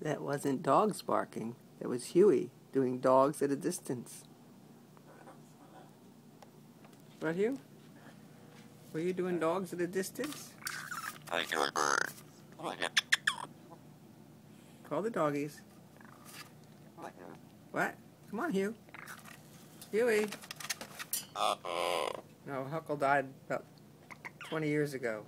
That wasn't dogs barking. That was Huey doing dogs at a distance. Right, Hugh? Were you doing dogs at a distance? I hear a bird. Call the doggies. What? Come on, Hugh. Huey. Uh-oh. No, Huckle died about 20 years ago.